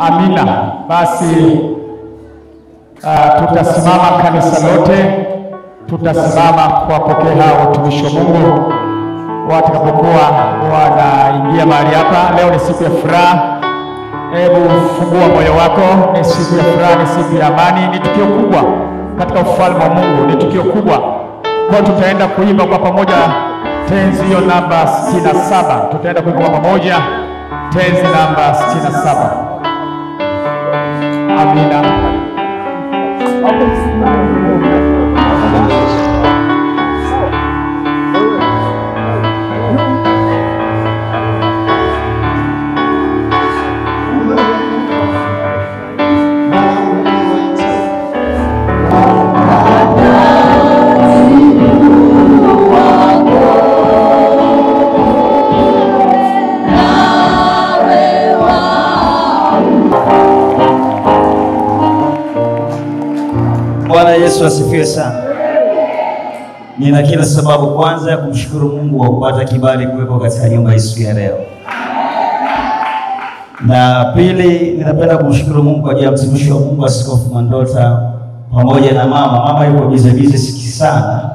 Amina. Basi uh, tutasimama kanisa lote, tutasimama kuwapokea hao watumishi wa Mungu watakapokuwa wanaingia mahali hapa. Leo ni siku ya furaha. Hebu fungua moyo wako. Ni siku ya furaha, ni siku ya amani, ni tukio kubwa katika ufalme wa Mungu, ni tukio kubwa. Kwa tutaenda kuimba kwa pamoja tenzi hiyo namba 67. Tutaenda kuimba kwa pamoja tenzi namba 67. Amina. Bwana Yesu asifiwe sana. Nina kila sababu kwanza ya kumshukuru Mungu kwa kupata kibali kuwepo katika nyumba hii siku ya leo, na pili, ninapenda kumshukuru Mungu kwa ajili ya mtumishi wa Mungu Askofu Mandota pamoja na mama. Mama yuko bize bize siki sana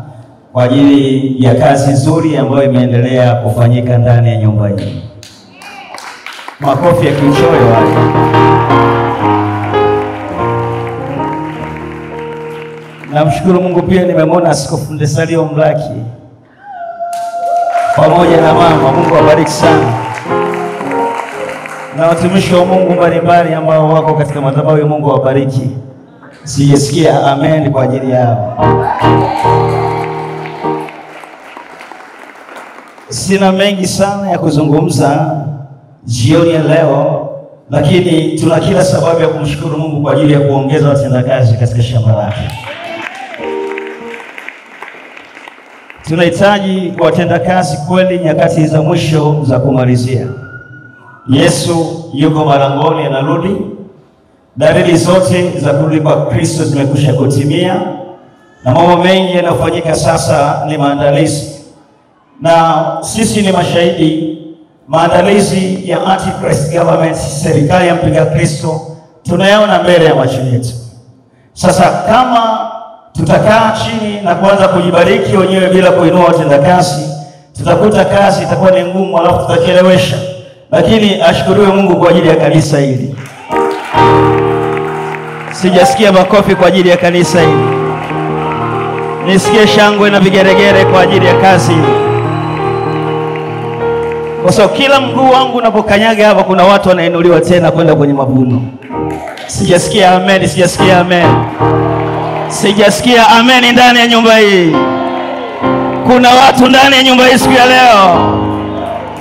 kwa ajili ya kazi nzuri ambayo imeendelea kufanyika ndani ya nyumba hii. Makofi ya kichoyo Namshukuru Mungu pia nimemwona Askofu Ndesalio Mlaki pamoja na mama. Mungu awabariki sana, na watumishi wa Mungu mbalimbali ambao wako katika madhabahu ya Mungu awabariki. Sijasikia amen kwa ajili yao. Sina mengi sana ya kuzungumza jioni ya leo, lakini tuna kila sababu ya kumshukuru Mungu kwa ajili ya kuongeza watendakazi katika shamba lake. Tunahitaji watendakazi kweli nyakati za mwisho za kumalizia. Yesu yuko malangoni, anarudi. Dalili zote za kurudi kwa Kristo zimekwisha kutimia, na mambo mengi yanayofanyika sasa ni maandalizi, na sisi ni mashahidi. Maandalizi ya Antichrist government, serikali ya mpiga Kristo, tunayaona mbele ya macho yetu. Sasa kama tutakaa chini na kuanza kujibariki wenyewe bila kuinua watenda kazi, tutakuta kazi itakuwa ni ngumu, alafu tutachelewesha. Lakini ashukuriwe Mungu kwa ajili ya kanisa hili. Sijasikia makofi kwa ajili ya kanisa hili, nisikie shangwe na vigeregere kwa ajili ya kazi hii, kwa sababu kila mguu wangu unapokanyaga hapa, kuna watu wanainuliwa tena kwenda kwenye mavuno. Sijasikia amen, sijasikia amen. Sijasikia ameni ndani ya nyumba hii. Kuna watu ndani ya nyumba hii siku ya leo.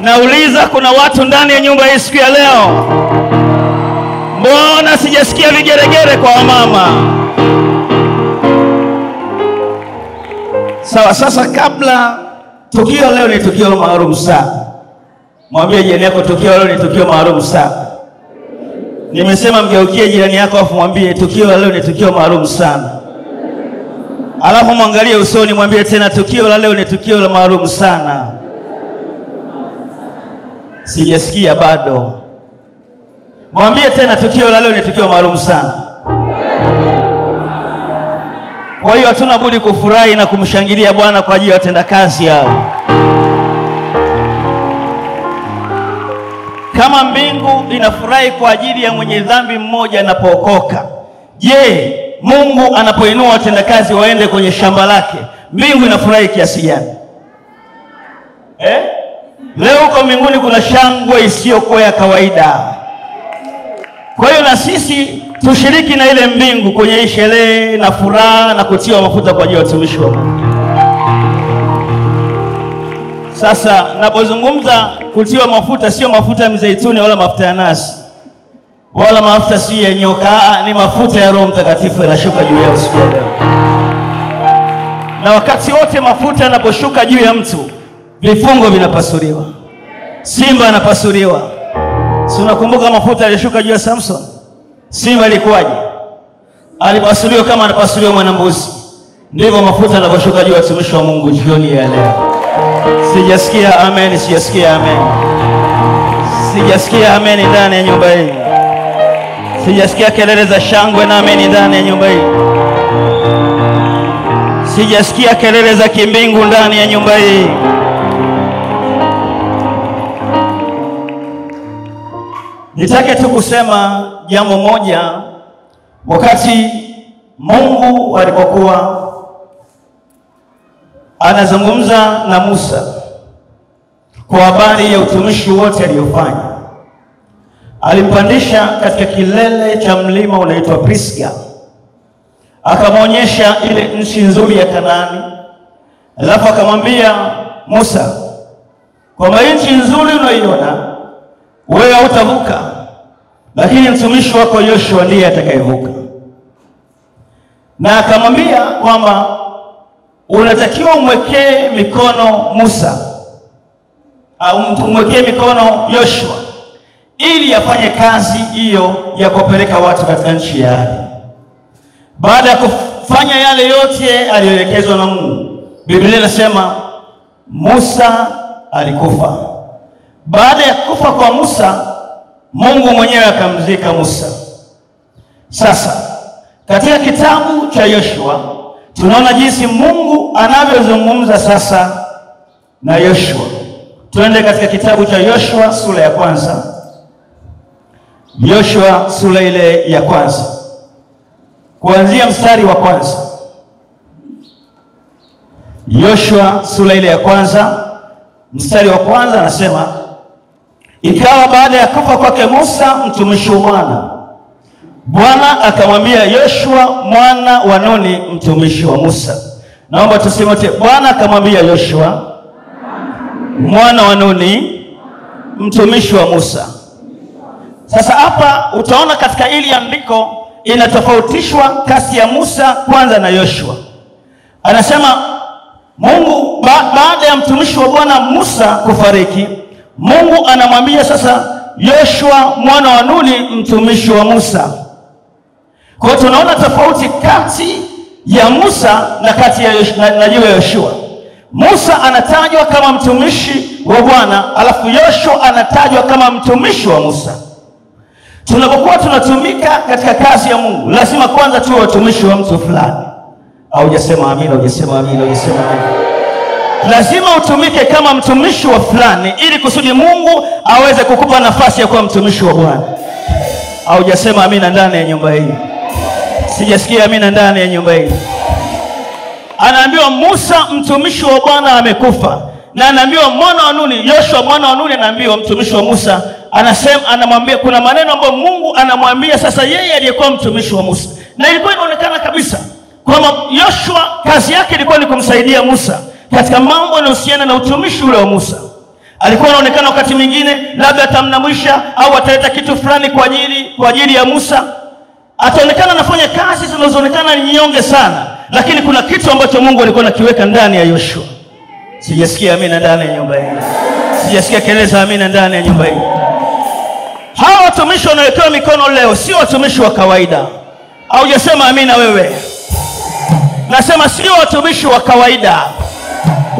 Nauliza, kuna watu ndani ya nyumba hii siku ya leo? Mbona sijasikia vigeregere kwa wamama? Sawa, sasa kabla tukio leo ni tukio maalum sana. Mwambie jirani yako tukio leo ni tukio maalum sana. Nimesema mgeukie jirani yako afu mwambie tukio leo ni tukio maalum sana. Alafu mwangalie usoni, mwambie tena tukio la leo ni tukio la maalum sana. Sijasikia bado. Mwambie tena tukio la leo ni tukio maalum sana. Kwa hiyo hatuna budi kufurahi na kumshangilia Bwana kwa ajili ya watendakazi hao. Kama mbingu inafurahi kwa ajili ya mwenye dhambi mmoja anapookoka, je, Mungu anapoinua watendakazi waende kwenye shamba lake, mbingu inafurahi kiasi gani? Eh? Leo huko mbinguni kuna shangwe isiyokuwa ya kawaida. Kwa hiyo na sisi tushiriki na ile mbingu kwenye hii sherehe na furaha na kutiwa mafuta kwa ajili ya watumishi wa Mungu. Sasa napozungumza kutiwa mafuta, sio mafuta ya mzeituni wala mafuta ya nazi wala mafuta si ya nyoka. Ni mafuta ya Roho Mtakatifu yanashuka juu ya siku leo. Na wakati wote mafuta yanaposhuka juu ya mtu, vifungo vinapasuliwa, simba anapasuliwa. Si unakumbuka mafuta yalishuka juu ya Samson? Simba ilikuwaje? Alipasuliwa kama anapasuliwa mwanambuzi. Ndivyo mafuta yanaposhuka juu ya watumishi wa Mungu jioni ya leo. Sijasikia amen, sijasikia amen, sijasikia amen ndani ya nyumba hii. Sijasikia kelele za shangwe na ameni ndani ya nyumba hii. Sijasikia kelele za kimbingu ndani ya nyumba hii. Nitake tu kusema jambo moja. Wakati Mungu alipokuwa anazungumza na Musa kwa habari ya utumishi wote aliyofanya, alimpandisha katika kilele cha mlima unaitwa Pisga, akamwonyesha ile nchi nzuri ya Kanaani, alafu akamwambia Musa kwamba nchi nzuri unaiona wewe hautavuka, lakini mtumishi wako Yoshua ndiye atakayevuka. Na akamwambia kwamba unatakiwa umwekee mikono Musa au umwekee mikono Yoshua ili afanye kazi hiyo ya kuwapeleka watu katika nchi ya ahadi. Baada ya kufanya yale yote aliyoelekezwa na Mungu, Biblia inasema Musa alikufa. Baada ya kufa kwa Musa, Mungu mwenyewe akamzika Musa. Sasa katika kitabu cha Yoshua tunaona jinsi Mungu anavyozungumza sasa na Yoshua. Tuende katika kitabu cha Yoshua sura ya kwanza. Yoshua sura ile ya kwanza kuanzia mstari wa kwanza. Yoshua sura ile ya kwanza mstari wa kwanza anasema, ikawa baada ya kufa kwake Musa mtumishi wa Bwana, Bwana akamwambia Yoshua mwana wa Nuni mtumishi wa Musa. Naomba tuseme Bwana akamwambia Yoshua mwana wa Nuni mtumishi wa Musa. Sasa hapa utaona katika hili andiko inatofautishwa kasi ya Musa kwanza na Yoshua. Anasema Mungu ba baada ya mtumishi wa Bwana Musa kufariki, Mungu anamwambia sasa Yoshua mwana wa Nuni mtumishi wa Musa. Kwa hiyo tunaona tofauti kati ya Musa na kati ya Yoshua, na, na Yoshua. Musa anatajwa kama mtumishi wa Bwana, alafu Yoshua anatajwa kama mtumishi wa Musa. Tunapokuwa tunatumika katika kazi ya Mungu, lazima kwanza tuwe watumishi wa mtu fulani. Haujasema amina, hujasema amina, hujasema amina. Lazima utumike kama mtumishi wa fulani, ili kusudi Mungu aweze kukupa nafasi ya kuwa mtumishi wa Bwana. Haujasema amina ndani ya nyumba hii. Sijasikia amina ndani ya nyumba hii. Anaambiwa Musa mtumishi wa Bwana amekufa, na anaambiwa mwana wa Nuni, Yoshua mwana wa Nuni anaambiwa mtumishi wa Musa, anasema anamwambia, kuna maneno ambayo Mungu anamwambia sasa yeye aliyekuwa mtumishi wa Musa, na ilikuwa inaonekana kabisa kwamba Yoshua kazi yake ilikuwa ni kumsaidia Musa katika mambo yanayohusiana na utumishi ule wa Musa. Alikuwa anaonekana wakati mwingine labda atamnamwisha au ataleta kitu fulani kwa ajili kwa ajili ya Musa, ataonekana anafanya kazi zinazoonekana ni nyonge sana, lakini kuna kitu ambacho Mungu alikuwa anakiweka ndani ya Yoshua. Sijasikia amina ndani ya nyumba hii, sijasikia kelele za amina ndani ya nyumba hii. Watumishi wanawekewa mikono leo sio watumishi wa kawaida. Haujasema amina wewe? Nasema sio watumishi wa kawaida.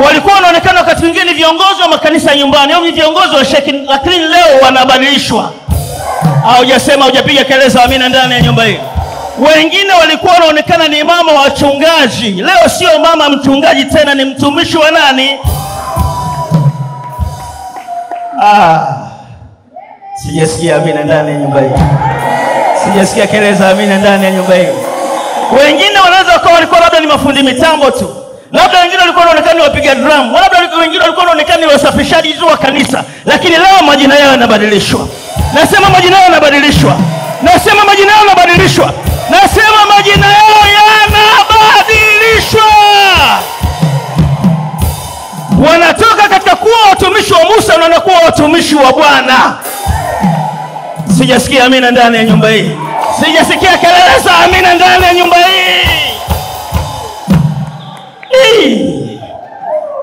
Walikuwa wanaonekana wakati mwingine ni viongozi wa makanisa nyumbani au ni viongozi wa sheki, lakini leo wanabadilishwa. Haujasema, hujapiga kelele za amina ndani ya nyumba hii. Wengine walikuwa wanaonekana ni mama wachungaji, leo sio mama mchungaji tena, ni mtumishi wa nani? Ah, sijasikia amina ndani ya nyumba hii, sijasikia kelele za amina ndani ya nyumba hii. Wengine wanaweza wakawa walikuwa labda ni mafundi mitambo tu, labda wengine walikuwa wanaonekana ni wapiga drum, labda wengine walikuwa wanaonekana ni wasafishaji tu wa kanisa, lakini leo majina yao yanabadilishwa. Nasema majina yao yanabadilishwa, nasema majina yao yanabadilishwa, nasema majina yao yanabadilishwa. Wanatoka katika kuwa watumishi wa Musa na wanakuwa watumishi wa Bwana. Sijasikia amina ndani ya nyumba hii, sijasikia kelele za amina ndani ya nyumba hii.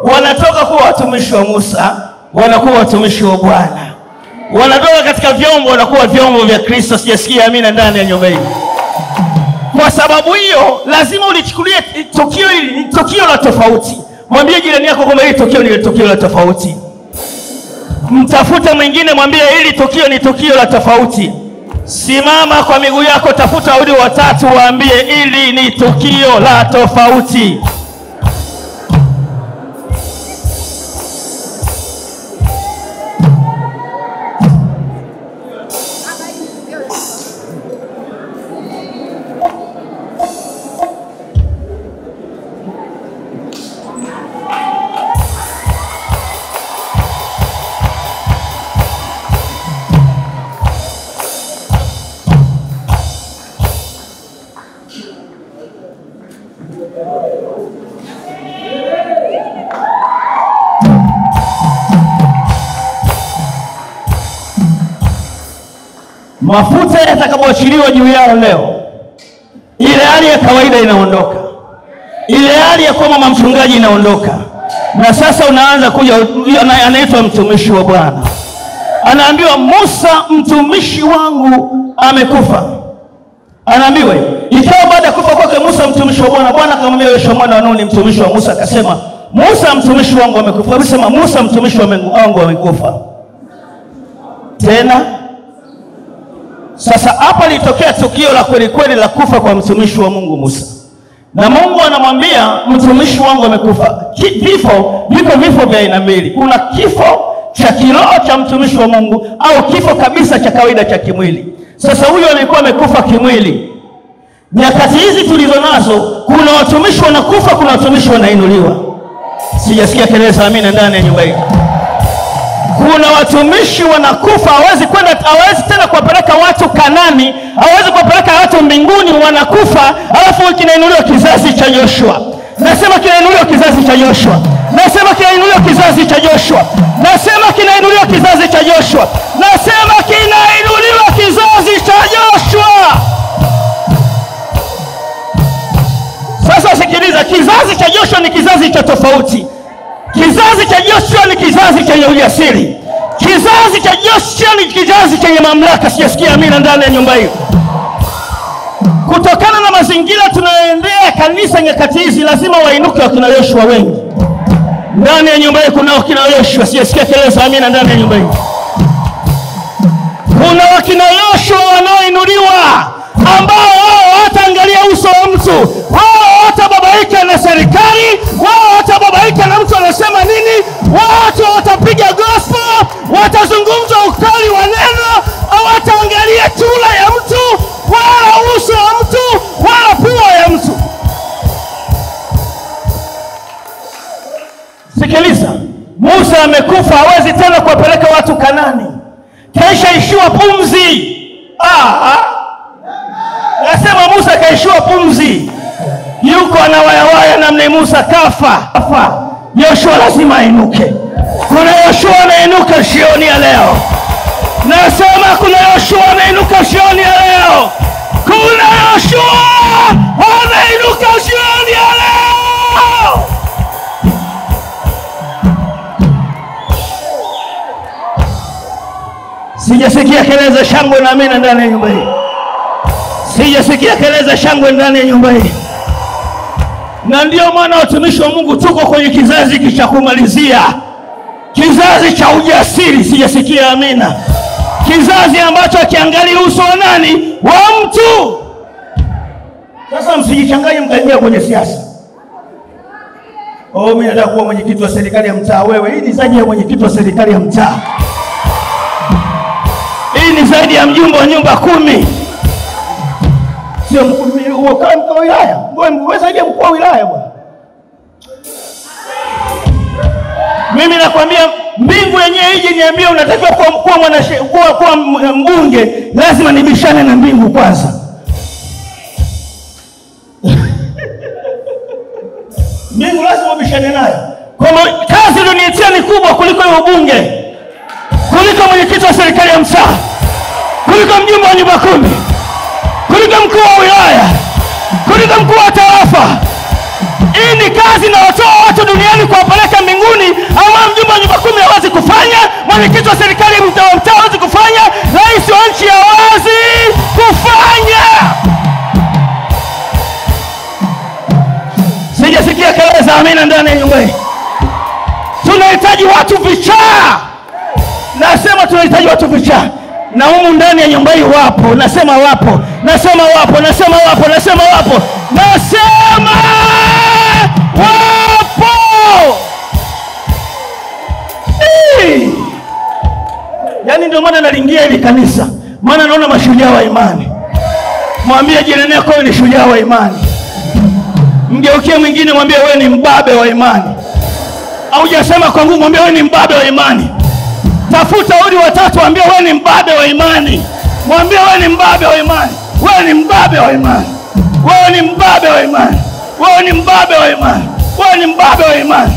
Wanatoka kuwa watumishi wa Musa, wanakuwa watumishi wa Bwana, wanatoka katika vyombo, wanakuwa vyombo vya Kristo. Sijasikia amina ndani ya nyumba hii. Kwa sababu hiyo, lazima ulichukulie tukio hili ni tukio la tofauti. Mwambie jirani yako kwamba hili tukio ni tukio la tofauti. Mtafute mwingine, mwambie hili tukio ni tukio la tofauti. Simama kwa miguu yako, tafuta wawili watatu, waambie hili ni tukio la tofauti. Mafuta yatakapoachiliwa juu yao leo, ile hali ya kawaida inaondoka, ile hali ya kuwa mama mchungaji inaondoka, na sasa unaanza kuja, anaitwa mtumishi wa Bwana, anaambiwa Musa mtumishi wangu amekufa. Anaambiwa ikawa baada ya kufa kwake Musa mtumishi wa Bwana, Bwana akamwambia Yoshua mwana wa Nuni mtumishi wa Musa, akasema Musa mtumishi wangu amekufa. Alisema Musa mtumishi wa wangu amekufa. Tena sasa hapa litokea tukio la kweli kweli la kufa kwa mtumishi wa Mungu Musa, na Mungu anamwambia mtumishi wangu amekufa. Vifo viko vifo vya aina mbili, kuna kifo cha kiroho cha mtumishi wa Mungu au kifo kabisa cha kawaida cha kimwili. Sasa huyo alikuwa amekufa kimwili. Nyakati hizi tulizo nazo, kuna watumishi wanakufa, kuna watumishi wanainuliwa. Sijasikia kelele za amina ndani ya nyumba hii kuna watumishi wanakufa, hawezi kwenda, hawezi tena kuwapeleka watu Kanani, hawezi kuwapeleka watu mbinguni, wanakufa, alafu kinainuliwa kizazi cha Joshua. Nasema kinainuliwa kizazi cha Joshua, nasema kinainuliwa kizazi cha Joshua, nasema kinainuliwa kizazi cha Joshua, nasema kinainuliwa kizazi cha Joshua. Sasa sikiliza, kizazi cha Joshua ni kizazi cha tofauti. Kizazi cha Joshua ni kizazi chenye ujasiri. Kizazi cha Joshua ni kizazi chenye mamlaka. Sijasikia amina ndani ya nyumba hiyo. Kutokana na mazingira tunayoendea kanisa nyakati hizi, lazima wainuke wakina Yoshua wengi ndani ya nyumba hii. Kuna wakina Yoshua, sijasikia kelele za amina ndani ya nyumba hii. Kuna wakina Yoshua wanaoinuliwa ambao wao hawataangalia uso wa mtu, wao hawatababaika na serikali, wao hawatababaika na mtu anasema nini. Watu watapiga gospel, watazungumza ukali wa neno, hawataangalia tula ya mtu wala uso wa mtu wala pua ya mtu. Sikiliza, Musa amekufa, hawezi tena kuwapeleka watu Kanani, kaisha ishiwa pumzi. Ah, ah. Nasema Musa kaishiwa pumzi, yuko anawayawaya namna Musa kafa kafa. Yoshua lazima ainuke. Kuna Yoshua anainuka jioni ya leo. Nasema kuna Yoshua anainuka jioni ya leo. Kuna Yoshua anainuka jioni ya leo. Sijasikia kelele za shangwe na amina ndani ya nyumba hii. Sijasikia kelele za shangwe ndani ya nyumba hii, na ndio maana watumishi wa Mungu tuko kwenye kizazi hiki cha kumalizia, kizazi cha ujasiri. Sijasikia amina, kizazi ambacho akiangalia uso wa nani, wa mtu. Sasa msijichanganye mkaingia kwenye siasa. Oh, mimi nataka kuwa mwenyekiti wa serikali ya mtaa. Wewe, hii ni zaidi ya mwenyekiti wa serikali ya mtaa, hii ni zaidi ya mjumbe wa nyumba kumi sio mkuu wa wilaya, ya mkuu wa wilaya bwana. Mimi nakwambia mbingu yenyewe ije niambie unatakiwa kuwa mkuu kuwa kuwa mbunge, lazima nibishane na mbingu kwanza. mbingu lazima ubishane nayo, kwamba kazi ulioniitia ni kubwa kuliko hiyo ubunge, kuliko mwenyekiti wa serikali ya mtaa, kuliko mjumbe wa nyumba kumi kuliko mkuu wa wilaya, kuliko mkuu wa tarafa. Hii ni kazi inayotoa watu duniani kuwapeleka mbinguni, ambayo mjumbe wa nyumba kumi hawezi kufanya, mwenyekiti wa serikali wa mtaa hawezi kufanya, rais wa nchi hawezi kufanya. Sijasikia kelele za amina ndani ya nyumba hii. Tunahitaji watu vichaa, nasema tunahitaji watu vichaa. na humu ndani ya nyumba hii wapo, nasema wapo, nasema wapo, nasema wapo, nasema wapo, nasema wapo. Yaani ndio maana nalingia hili kanisa, maana naona mashujaa wa imani. Mwambie jirani yako wewe ni shujaa wa imani. Mgeukie mwingine, mwambie wewe ni mbabe wa imani. Haujasema kwa nguvu, mwambie wewe ni mbabe wa imani. Tafuta uli watatu, mwambie wewe ni mbabe wa imani. Mwambie wewe ni mbabe wa imani. Wewe ni mbabe wa imani. Wewe ni mbabe wa imani. Wewe ni mbabe wa imani. Wewe ni mbabe wa imani.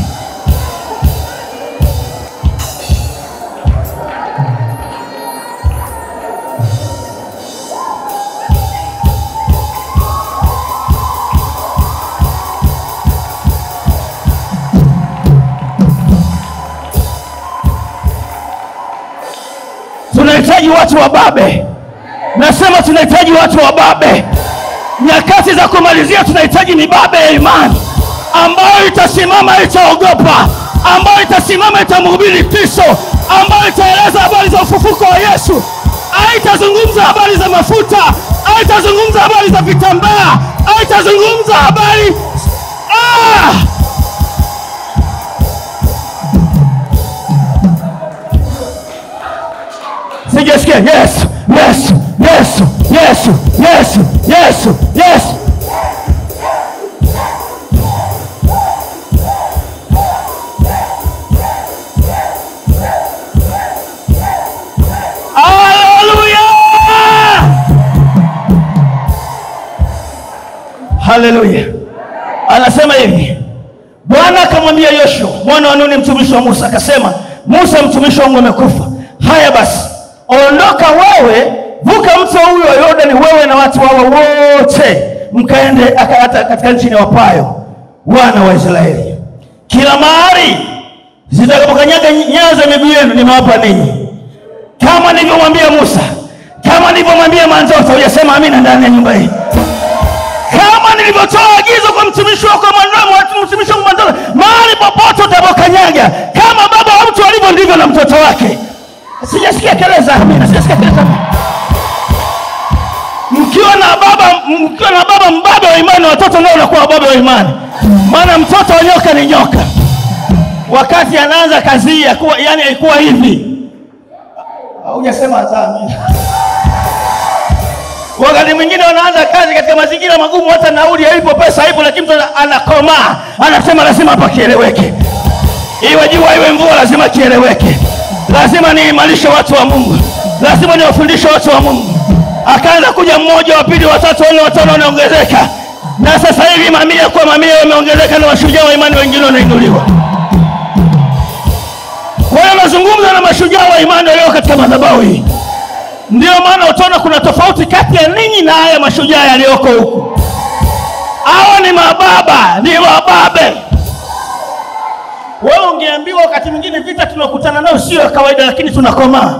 tunahitaji watu wa babe. Nasema tunahitaji watu wa babe. Nyakati za kumalizia, tunahitaji mibabe ya imani. Ambayo itasimama, itaogopa, ambayo itasimama, itamhubiri Kristo, ambayo itaeleza habari za ufufuko wa Yesu, aitazungumza habari za mafuta, aitazungumza habari za vitambaa, haitazungumza habari ah! Sijasikia. Yes Yesu, Yesu, Yesu, Yesu, Yesu! Haleluya! Anasema hivi, Bwana akamwambia Yoshua mwana wa Nuni mtumishi wa Musa, akasema, Musa mtumishi wangu amekufa. Haya basi, ondoka wewe, vuka mto huyo Yordani, wewe na watu wao wote, mkaende katika nchi ya wapayo wana wa Israeli. Kila mahali zitakapokanyaga nyayo za miguu yenu nimewapa ninyi, kama nilivyomwambia Musa, kama nilivyomwambia Manzoto. Hujasema amina ndani ya nyumba hii kama nilivyotoa agizo kwa mtumishi wako mtumishi wako mwanadamu, mahali popote utakapokanyaga, kama baba wa mtu alivyo, ndivyo na mtoto wake. Sijasikia kelele za amina, sijasikia kelele za amina. Mkiwa na baba, mkiwa na baba mbaba wa imani, watoto nao wanakuwa baba wa imani, maana mtoto wa nyoka ni nyoka. Wakati anaanza kazi hii, yakuwa yani haikuwa hivi. haujasema dhambi. Wakati mwingine wanaanza kazi katika mazingira magumu, hata nauli haipo, pesa haipo, lakini mtu anakomaa, anasema lazima hapa kieleweke, iwe jua iwe mvua, lazima kieleweke, lazima niimarishe watu wa Mungu, lazima niwafundishe watu wa Mungu. Akaanza kuja mmoja, wa pili, watatu, wanne, watano, wanaongezeka, na sasa hivi mamia kwa mamia wameongezeka, na mashujaa wa imani wengine wanainuliwa. Kwa hiyo nazungumza na mashujaa wa imani walio katika madhabahu hii. Ndio maana utaona kuna tofauti kati ya ninyi na haya mashujaa yaliyoko huku. Hawa ni mababa, ni wababe. Wewe ungeambiwa wakati mwingine vita tunakutana nayo sio ya kawaida, lakini tunakomaa.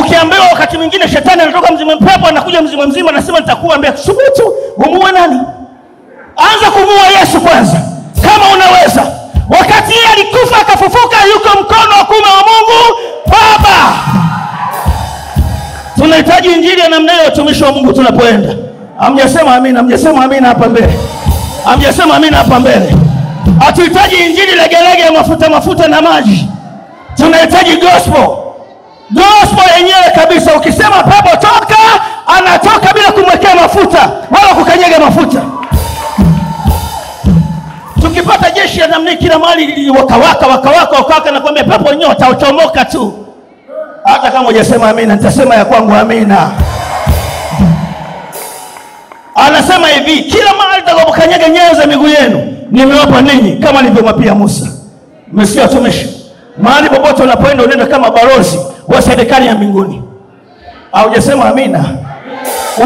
Ukiambiwa wakati mwingine shetani anatoka mzima, pepo anakuja mzima mzima, anasema nitakuambia, subutu umuue nani? Anza kumuua Yesu kwanza, kama unaweza. Wakati yeye alikufa akafufuka, yuko mkono wa kuume wa Mungu Baba. Tunahitaji injili ya namna hiyo, watumishi wa Mungu, tunapoenda. Amjasema amina, amjasema amina hapa mbele, amjasema amina hapa mbele. Hatuhitaji injili legelege ya mafuta mafuta na maji, tunahitaji gospel, gospel yenyewe kabisa. Ukisema pepo toka, anatoka bila kumwekea mafuta wala kukanyaga mafuta. Tukipata jeshi ya namna kila mali wakawaka wakawaka wakawaka, nakwambia pepo nyota uchomoka tu hata kama hujasema amina, nitasema ya kwangu amina. Anasema hivi, kila mahali takapokanyaga nyayo za miguu yenu nimewapa ninyi, kama nilivyomwapia Musa. Mmesikia watumishi? Mahali popote unapoenda unaenda kama balozi wa serikali ya mbinguni. Haujasema amina?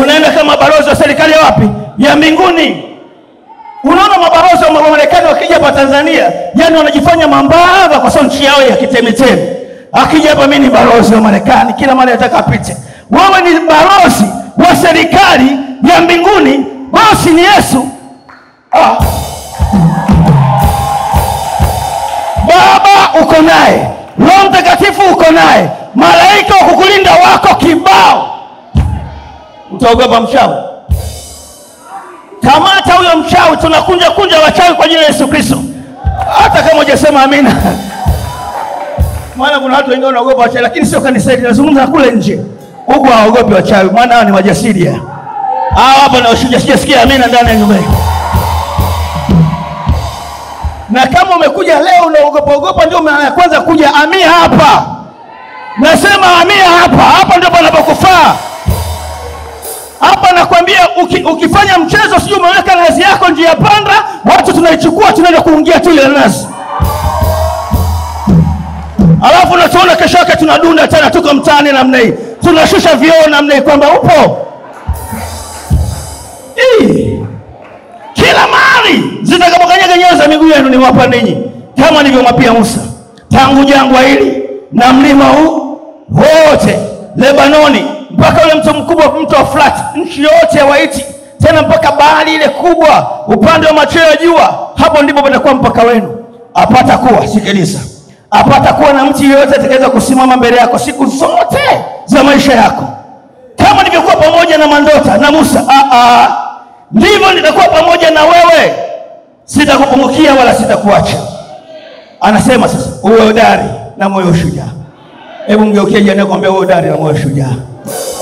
Unaenda kama balozi wa serikali ya wapi? Ya mbinguni. Unaona mabalozi wa Marekani wakija hapa Tanzania, yani wanajifanya mambava kwa sababu nchi yao ya kitemitemi akija hapa, mimi ni balozi wa Marekani, kila mara nataka apite. Wewe ni balozi wa serikali ya mbinguni, bosi ni Yesu. Ah. Uko naye, Roho Mtakatifu uko naye, malaika wa kukulinda wako kibao. Utaogopa mchawi? Kamata huyo mchawi, tunakunja kunja wachawi kwa jina la Yesu Kristo, hata kama hujasema amina. Maana kuna watu wengine wanaogopa wachawi, lakini sio kanisa hili, nazungumza kule nje. Huku hawaogopi wachawi, maana hao ni majasiri. Hao hapa na washuja, sijasikia amina ndani ya nyumba hii. Na kama umekuja leo unaogopa ogopa, ndio mara ya kwanza kuja, amia hapa. Nasema amia hapa, hapa ndio panapokufaa. Hapa nakwambia uki, ukifanya mchezo sijui umeweka nazi yako njia panda, watu tunaichukua tunaenda kuungia tu ile nazi, alafu natuona kesho yake tunadunda tena, tuko mtaani namna hii, tunashusha vioo namna hii kwamba upo Ii. Zitakapokanyaga nyayo za miguu yenu niwapa ninyi, kama nilivyomwapia Musa, tangu jangwa hili na mlima huu wote Lebanoni mpaka ule mto mkubwa, mto wa Flat, nchi yote ya Waiti, tena mpaka bahari ile kubwa upande wa machweo ya jua, hapo ndipo patakuwa mpaka wenu. Apata kuwa, sikiliza, apata kuwa na mtu yeyote atakayeweza kusimama mbele yako siku zote za maisha yako, kama nilivyokuwa pamoja na Mandota na Musa, ah, ah, ndivyo nitakuwa pamoja na wewe, sitakupungukia wala sitakuacha. Anasema sasa, uwe hodari na moyo shujaa. Hebu mgeukie jirani yako, mwambie uwe hodari na moyo shujaa.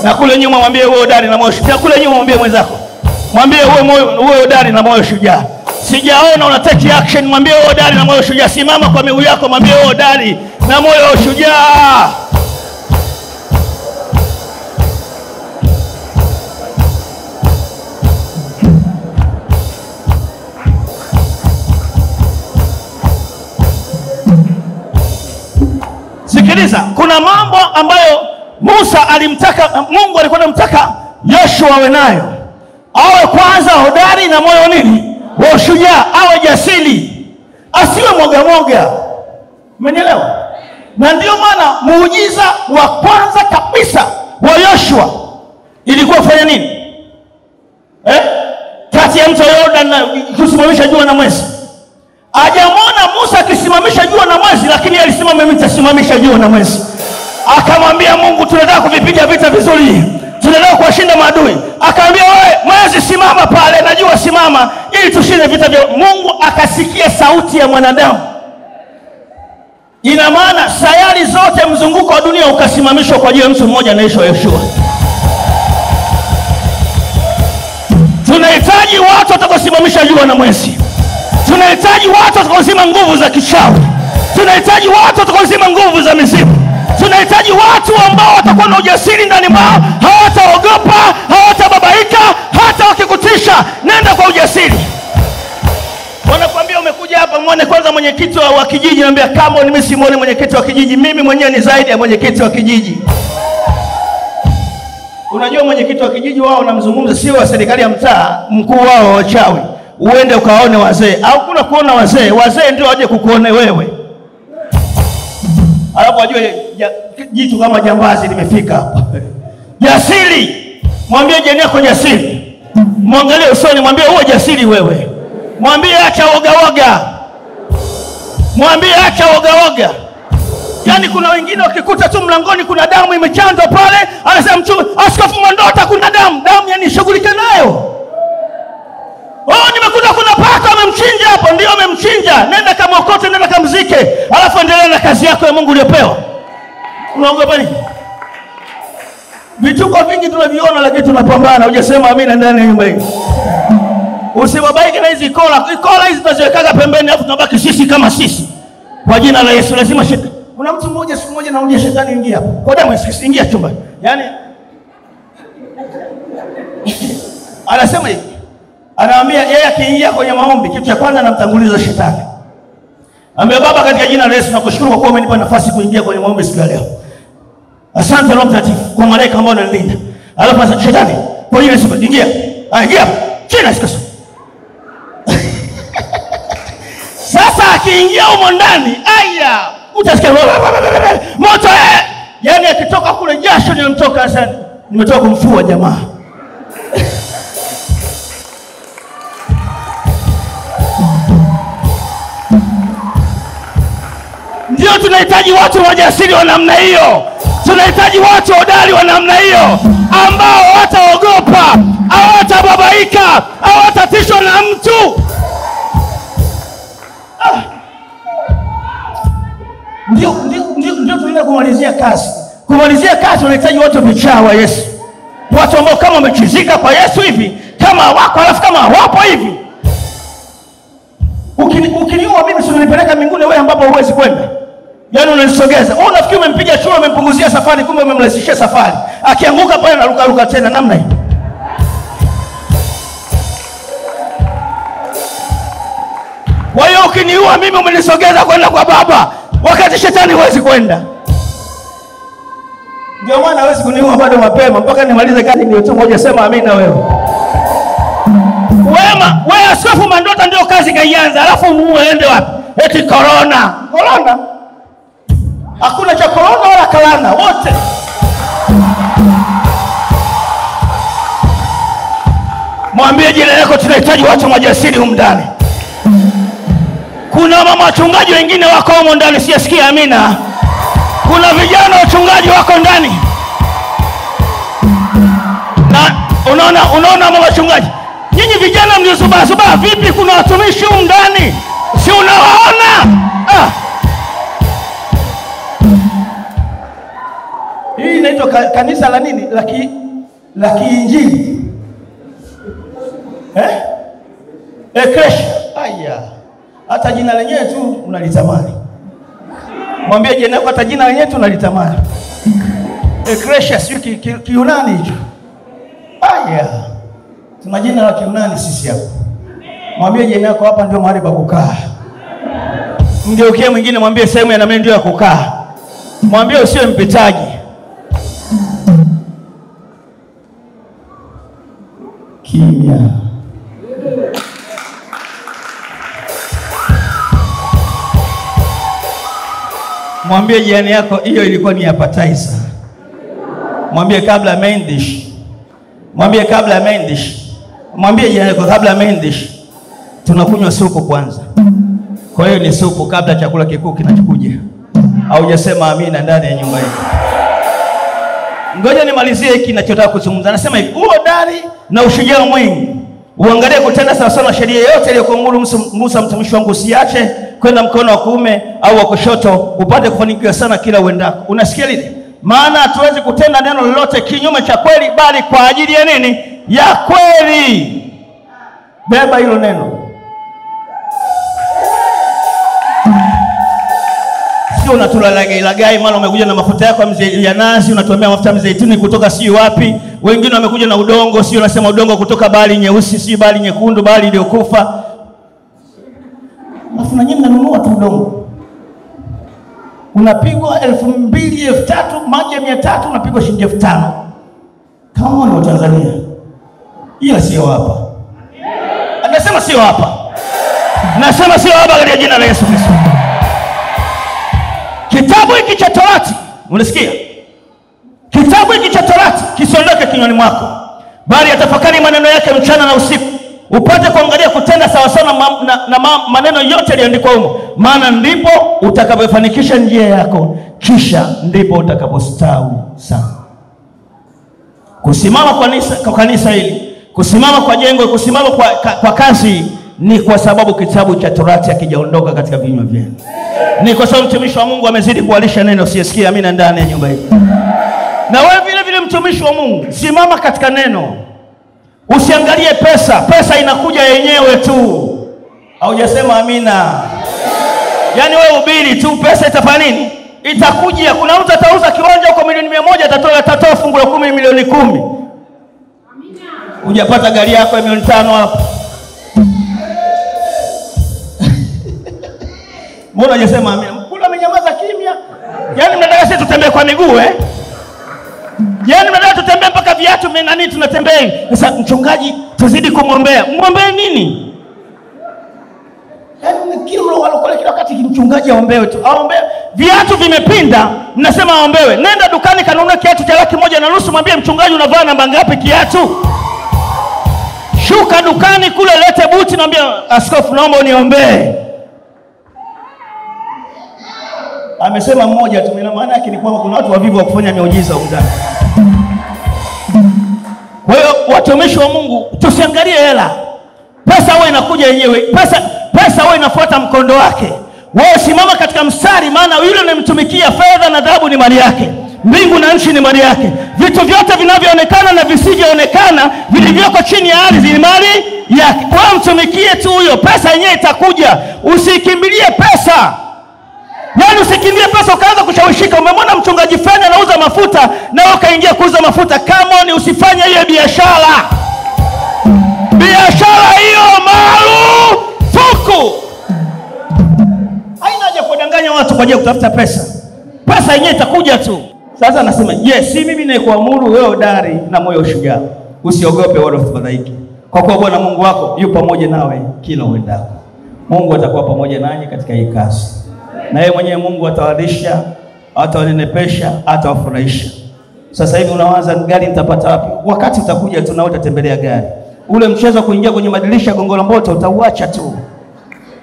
Na kule nyuma mwambie uwe hodari na moyo shujaa. Kule nyuma mwambie mwenzako, mwambie uwe hodari na moyo shujaa. Sijaona una take action, mwambie uwe hodari na moyo shujaa. Simama kwa miguu yako, mwambie uwe hodari na moyo shujaa. Sikiliza, kuna mambo ambayo Musa alimtaka, Mungu alikuwa anamtaka Yoshua awe nayo, awe kwanza hodari na moyo nini wa ushujaa, awe jasiri, asiwe mwoga mwoga. Umenielewa? Na ndio maana muujiza wa kwanza kabisa wa Yoshua ilikuwa fanya nini eh? kati ya mto Yordan na kusimamisha jua na mwezi Hajamwona Musa akisimamisha jua na mwezi, lakini alisimama mimi nitasimamisha jua na mwezi. Akamwambia Mungu, tunataka kuvipiga vita vizuri, tunataka kuwashinda maadui. Akamwambia wewe mwezi, simama pale na jua simama, ili tushinde vita vya Mungu. Akasikia sauti ya mwanadamu. Ina maana sayari zote mzunguko wa dunia ukasimamishwa kwa ajili ya mtu mmoja anaitwa Yoshua. Tunahitaji watu watakaosimamisha jua na mwezi tunahitaji watu watakaozima nguvu za kichawi, tunahitaji watu watakaozima nguvu za mizimu, tunahitaji watu ambao watakuwa na ujasiri ndani mwao, hawataogopa, hawatababaika, hata wakikutisha, nenda kwa ujasiri. Wanakuambia umekuja hapa, mwone kwanza mwenyekiti wa, kijiji. Naambia kama mimi simuone mwenyekiti wa kijiji, mimi mwenyewe ni zaidi ya mwenyekiti wa kijiji. Unajua mwenyekiti wa kijiji wao namzungumza, sio wa serikali ya mtaa, mkuu wao wa wachawi uende ukaone wazee. Au kuna kuona wazee, wazee ndio waje kukuone wewe, alafu wajue jitu kama jambazi limefika hapa. Jasiri, mwambie jeni yako jasiri, mwangalie usoni, mwambie uwe jasiri wewe, mwambie acha woga woga, mwambie acha woga woga. Yaani kuna wengine wakikuta tu mlangoni kuna damu imechandwa pale, anasema mchungaji, Askofu Mwandota, kuna damu. Damu yani shughulika nayo Oh, nimekuta kuna paka amemchinja hapo. Ndio amemchinja, nenda kamwokote, nenda kamzike, alafu endelea na kazi yako ya Mungu uliyopewa. Unaogopa nini? Vituko vingi tunaviona, lakini tunapambana. Hujasema amina ndani ya nyumba hii. Usibabaike na hizi kola. Kola hizi tunaziwekaga pembeni, alafu tunabaki sisi kama sisi. Kwa jina la Yesu lazima shetani. Kuna mtu mmoja siku moja naambia shetani ingia hapo. Kwa damu Yesu ingia chumba. Yaani anasema hivi anaambia yeye akiingia kwenye maombi, kitu cha kwanza anamtanguliza shetani. Ambia Baba, katika jina la Yesu nakushukuru kwa kuwa umenipa nafasi kuingia kwenye maombi siku ya leo. Asante Roho Mtakatifu kwa malaika ambao wananilinda. Alafu sasa shetani, kwa hiyo sasa ingia. Ah, ingia. Jina la Sasa akiingia humo ndani, aya, utasikia moto eh. Yaani akitoka kule jasho linamtoka sana. Nimetoka kumfua jamaa. Ndio tunahitaji watu wajasiri wa namna hiyo. Tunahitaji watu hodari wa namna hiyo ambao hawataogopa, hawatababaika, hawatatishwa na mtu. Ah. Ndio, ndio, ndio, ndio tunaenda kumalizia kazi. Kumalizia kazi, unahitaji watu vichaa wa Yesu, watu ambao kama wamechizika kwa Yesu hivi, kama wako alafu kama hawapo hivi. Ukini- Ukiniua mimi, sinanipeleka mbinguni wewe ambapo huwezi kwenda yaani unanisogeza. Wewe unafikiri umempiga chura umempunguzia safari kumbe umemrahisishia safari. Akianguka pale anaruka ruka tena namna hii. Kwa hiyo ukiniua mimi umenisogeza kwenda kwa baba. Wakati shetani huwezi kwenda. Ndio maana hawezi kuniua bado mapema mpaka nimalize kazi ndio tu moja sema amina wewe. Wema wewe askofu mandota ndio kazi kaianza alafu muue ende wapi? Eti korona korona hakuna cha korona wala kalana wote. Mwambie jina lako tunahitaji watu majasiri humu ndani. Kuna mama wachungaji wengine wako humo ndani siyasikia amina. Kuna vijana wachungaji wako ndani. Na unaona unaona mama wachungaji? Nyinyi vijana mliosubasubaa vipi? Kuna watumishi humu ndani. Si unawaona? Ah. Hii inaitwa kanisa la nini? La ki, la kiinjili. Eh? ekresha aya. Hata jina lenyewe tu unalitamani. Mwambie jina lako hata jina lenyewe tu unalitamani. Ekresha sio ki, ki, kiunani hicho. Aya. Tuna jina la kiunani sisi hapa. Mwambie jina lako hapa ndio mahali pa kukaa. Mgeukie mwingine mwambie sehemu ya nami ndio ya kukaa. Mwambie usiwe mpitaji kimya mwambie jirani yako hiyo ilikuwa ni appetizer. Mwambie kabla main dish. Mwambie kabla main dish. Mwambie jirani yako kabla main dish tunakunywa supu kwanza. Kwa hiyo ni supu kabla chakula kikuu kinachokuja haujasema amina ndani ya nyumba hii ngoja nimalizie hiki ninachotaka kuzungumza. Anasema hivi, uhodari na ushujaa mwingi, uangalie kutenda sawasawa na sheria yote iliyokuamuru Musa- Musa mtumishi wangu, usiache kwenda mkono wa kuume au wa kushoto, upate kufanikiwa sana kila uendako. Unasikia lile? Maana hatuwezi kutenda neno lolote kinyume cha kweli, bali kwa ajili ya nini? Ya kweli. Beba hilo neno. Sio unatulagailagai, mara umekuja na mafuta yako ya nazi, unatuambia mafuta mzeituni kutoka sijui wapi. Wengine wamekuja na udongo, sio unasema udongo kutoka bahari nyeusi, sio bahari nyekundu, bahari iliyokufa. Alafu na nyinyi mnanunua tu udongo, unapigwa elfu mbili elfu tatu maji ya mia tatu unapigwa shilingi elfu tano kama ni wa Tanzania, ila sio hapa. Anasema sio hapa, nasema sio hapa katika jina la Yesu Kristo. Kitabu hiki cha Torati, unasikia? Kitabu hiki cha Torati kisiondoke kinywani mwako, bali yatafakari maneno yake mchana na usiku, upate kuangalia kutenda sawasawa na, na, na ma, maneno yote yaliyoandikwa humo, maana ndipo utakapofanikisha njia yako, kisha ndipo utakapostawi sana. Kusimama kwa kanisa, kwa kanisa hili, kusimama kwa jengo, kusimama kwa, kwa kazi ni kwa sababu kitabu cha Torati hakijaondoka katika vinywa vyenu ni kwa sababu mtumishi wa Mungu amezidi kuwalisha neno siyesikia amina ndani ya nyumba hii. Na wewe vile vile mtumishi wa Mungu, simama katika neno, usiangalie pesa. Pesa inakuja yenyewe tu, haujasema amina. Yaani wewe ubiri tu, pesa itafanya nini? Itakuja. Kuna mtu atauza kiwanja huko milioni mia moja, atatoa fungu la kumi milioni kumi, hujapata gari yako ya milioni tano hapo Mbona hajasema amina? Mkula amenyamaza kimya. Yaani mnataka sisi tutembee kwa miguu eh? Yaani mnataka tutembee mpaka viatu vime nani tunatembea hivi. Sasa mchungaji tuzidi kumwombea. Mwombee nini? Yaani kila walokole kila wakati mchungaji aombewe tu. Aombe viatu vimepinda, mnasema aombewe. Nenda dukani kanunue kiatu cha laki moja na nusu, mwambie mchungaji unavaa namba ngapi kiatu? Shuka dukani kule, lete buti, naambia askofu, naomba uniombee. Amesema mmoja tu, ina maana yake ni kwamba kuna watu wavivu wa kufanya miujiza huko ndani. Kwa hiyo watumishi wa Mungu, tusiangalie hela. Pesa huwa inakuja yenyewe, pesa pesa huwa inafuata mkondo wake. Wewe simama katika mstari, maana yule unayemtumikia, fedha na dhahabu ni mali yake, mbingu na nchi ni mali yake, vitu vyote vinavyoonekana na visivyoonekana vilivyoko chini ya ardhi ni mali yake. Kwa mtumikie tu huyo, pesa yenyewe itakuja. Usikimbilie pesa. Yaani usikimbie pesa ukaanza kushawishika. Umemwona mchungaji fulani anauza mafuta na wewe ukaingia kuuza mafuta. Kama ni usifanye hiyo biashara. Biashara hiyo marufuku. Haina haja kudanganya watu kwa ajili ya kutafuta pesa. Pesa yenyewe itakuja tu. Sasa nasema, yes, si mimi naikuamuru wewe hodari na moyo ushujaa. Usiogope wala usifadhaike. Kwa kuwa Bwana Mungu wako yu pamoja nawe kila uendako. Mungu atakuwa pamoja nanyi katika hii kazi na yeye mwenyewe Mungu atawalisha, atawanenepesha, atawafurahisha. Sasa hivi unawaza gari nitapata wapi? Wakati utakuja tu na utatembelea gari. Ule mchezo wa kuingia kwenye madirisha ya Gongo la Mboto utauacha tu,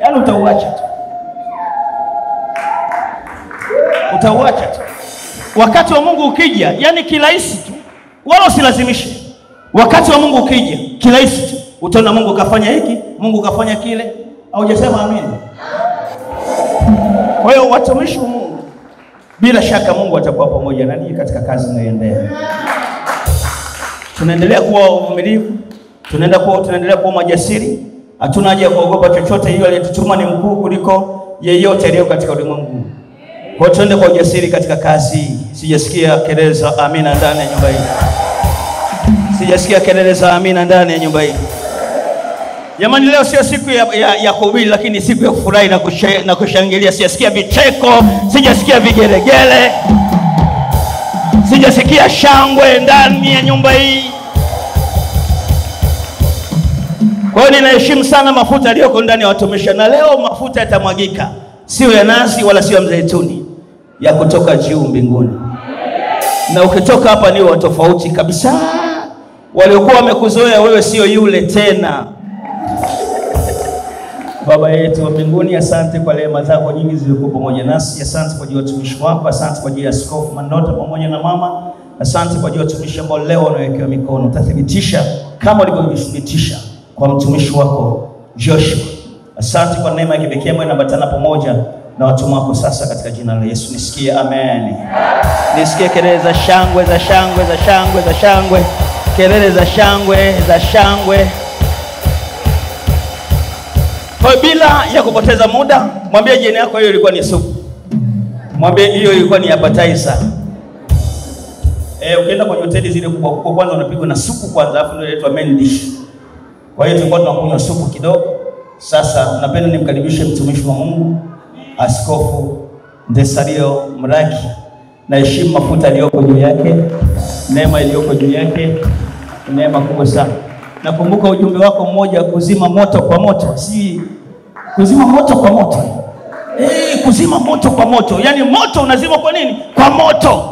yaani utauacha tu, utauacha tu. Wakati wa Mungu ukija, yani kirahisi tu, wala usilazimishe. Wakati wa Mungu ukija, kirahisi tu, utaona Mungu kafanya hiki, Mungu kafanya kile. Haujasema amini? Kwa hiyo watumishi wa Mungu, bila shaka Mungu atakuwa pamoja na ninyi katika kazi inayoendelea. Tunaendelea kuwa wavumilivu, tunaenda kuwa tunaendelea kuwa majasiri. Hatuna haja ya kuogopa chochote. yule aliyetutuma ni mkuu kuliko yeyote aliyo katika ulimwengu. Kwa tuende kwa ujasiri katika kazi. Sijasikia kelele za amina ndani ya nyumba hii, sijasikia kelele za amina ndani ya nyumba hii. Jamani, leo sio siku ya, ya, ya kuhubiri, lakini siku ya kufurahi na, kushe, na kushangilia. Sijasikia vicheko, sijasikia vigelegele, sijasikia shangwe ndani ya nyumba hii. Kwa hiyo ninaheshimu sana mafuta yaliyoko ndani ya watumishi, na leo mafuta yatamwagika, sio ya nazi wala sio ya mzeituni, ya kutoka juu mbinguni. Na ukitoka hapa ni watofauti kabisa. Waliokuwa wamekuzoea wewe sio yule tena. Baba yetu wa mbinguni, asante kwa rehema zako nyingi zilizokuwa pamoja nasi. Asante kwa ajili ya watumishi wako, asante kwa ajili ya Askofu Mandota pamoja na mama. Asante kwa ajili ya watumishi ambao leo wanawekewa mikono, utathibitisha kama ulivyothibitisha kwa mtumishi wako Joshua. Asante kwa neema ya kipekee ambayo inaambatana pamoja na watumwa wako sasa, katika jina la Yesu nisikie, amen. Nisikie kelele za shangwe za shangwe za shangwe za shangwe, kelele za shangwe za shangwe. Kwa hiyo bila ya kupoteza muda, mwambie jirani yako hiyo ilikuwa ni supu. Mwambie hiyo ilikuwa ni appetizer. Eh, ukienda kwenye hoteli zile kubwa kubwa, kwanza unapigwa na supu kwanza, alafu ndio inaitwa main dish. Kwa hiyo tulikuwa tunakunywa supu kidogo. Sasa napenda nimkaribishe mtumishi wa Mungu Askofu Ndesario Mraki, na heshima mafuta aliyoko juu yake, neema iliyoko juu yake, neema kubwa sana. Nakumbuka ujumbe wako mmoja, kuzima moto kwa moto, si kuzima moto kwa moto. Eh, kuzima moto kwa moto, yaani moto unazima kwa nini? Kwa moto